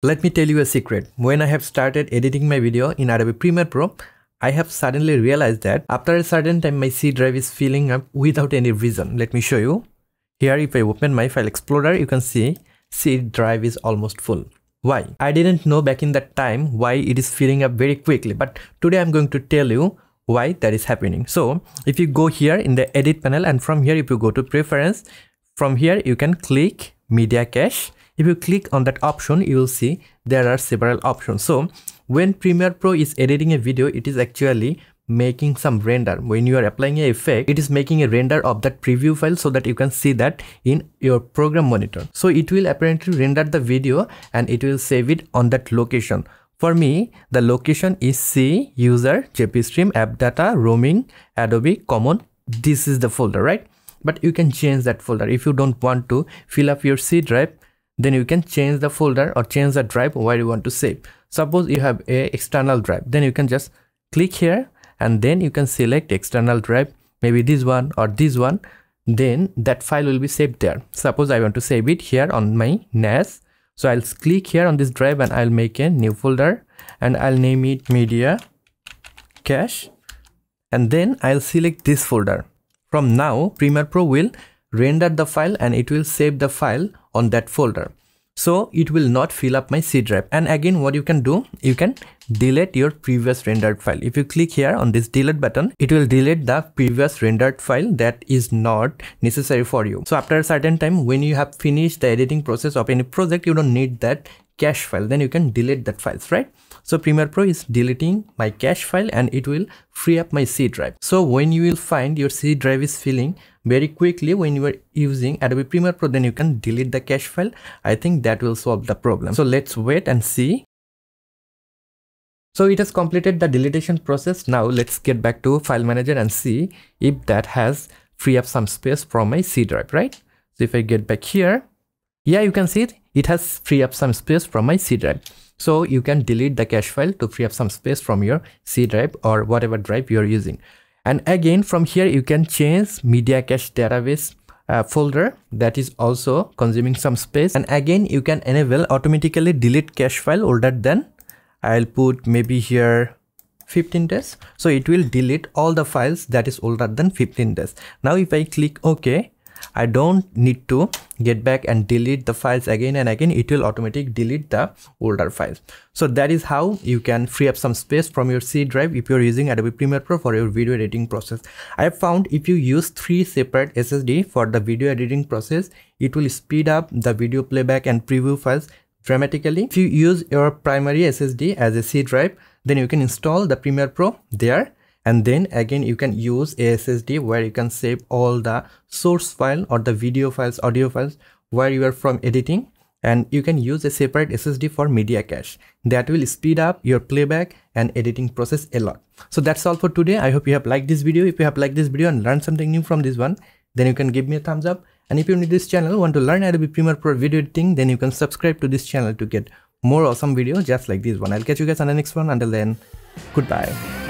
Let me tell you a secret. When I have started editing my video in Adobe Premiere Pro, I have suddenly realized that after a certain time my C drive is filling up without any reason. Let me show you. Here if I open my file explorer, you can see C drive is almost full. Why? I didn't know back in that time why it is filling up very quickly but today I'm going to tell you why that is happening. So if you go here in the edit panel and from here if you go to preference, from here you can click media cache if you click on that option you will see there are several options. So when premiere pro is editing a video it is actually making some render. When you are applying a effect it is making a render of that preview file so that you can see that in your program monitor. So it will apparently render the video and it will save it on that location. For me the location is c user jpstream app data roaming adobe common. This is the folder right? But you can change that folder if you don't want to fill up your c drive then you can change the folder or change the drive where you want to save. Suppose you have a external drive. Then you can just click here and then you can select external drive. Maybe this one or this one. Then that file will be saved there. Suppose i want to save it here on my nas so i'll click here on this drive and i'll make a new folder and i'll name it media cache. And then i'll select this folder. From now premiere pro will render the file and it will save the file on that folder. So it will not fill up my C drive. And again what you can do you can delete your previous rendered file. If you click here on this delete button it will delete the previous rendered file that is not necessary for you. So after a certain time when you have finished the editing process of any project you don't need that cache file. Then you can delete that files right? So Premiere Pro is deleting my cache file and it will free up my C drive. So when you will find your C drive is filling very quickly when you are using Adobe Premiere Pro then you can delete the cache file. I think that will solve the problem. So let's wait and see. So it has completed the deletion process. Now let's get back to file manager and see if that has free up some space from my C drive, right? So if I get back here, yeah, you can see it. It has free up some space from my C drive. So you can delete the cache file to free up some space from your C drive or whatever drive you're using. And again, from here, you can change media cache database uh, folder that is also consuming some space. And again, you can enable automatically delete cache file older than I'll put maybe here 15 days. So it will delete all the files that is older than 15 days. Now if I click OK, I don't need to get back and delete the files again and again. It will automatically delete the older files. So that is how you can free up some space from your C drive if you're using Adobe Premiere Pro for your video editing process. I have found if you use three separate SSD for the video editing process it will speed up the video playback and preview files dramatically. If you use your primary SSD as a C drive then you can install the Premiere Pro there and then again you can use a SSD where you can save all the source file or the video files audio files where you are from editing and you can use a separate SSD for media cache that will speed up your playback and editing process a lot. So that's all for today. I hope you have liked this video. If you have liked this video and learned something new from this one, then you can give me a thumbs up. And if you need this channel, want to learn Adobe Premiere Pro video editing, then you can subscribe to this channel to get more awesome videos just like this one. I'll catch you guys on the next one. Until then, goodbye.